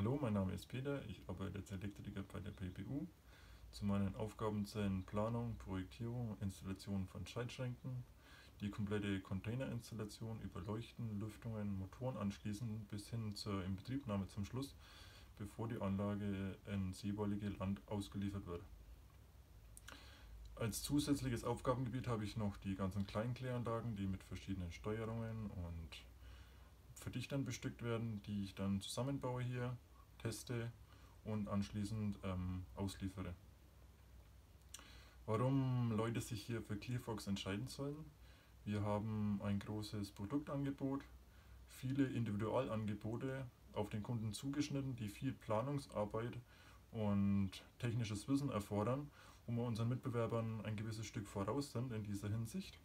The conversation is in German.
Hallo, mein Name ist Peter, ich arbeite als Elektriker bei der BPU. Zu meinen Aufgaben zählen Planung, Projektierung Installation von Schaltschränken, die komplette Containerinstallation, Überleuchten, Lüftungen, Motoren anschließen bis hin zur Inbetriebnahme zum Schluss, bevor die Anlage ins jeweilige Land ausgeliefert wird. Als zusätzliches Aufgabengebiet habe ich noch die ganzen Kleinkläranlagen, die mit verschiedenen Steuerungen und Verdichtern bestückt werden, die ich dann zusammenbaue hier teste und anschließend ähm, ausliefere. Warum Leute sich hier für ClearFox entscheiden sollen? Wir haben ein großes Produktangebot, viele Individualangebote auf den Kunden zugeschnitten, die viel Planungsarbeit und technisches Wissen erfordern, wo wir unseren Mitbewerbern ein gewisses Stück voraus sind in dieser Hinsicht.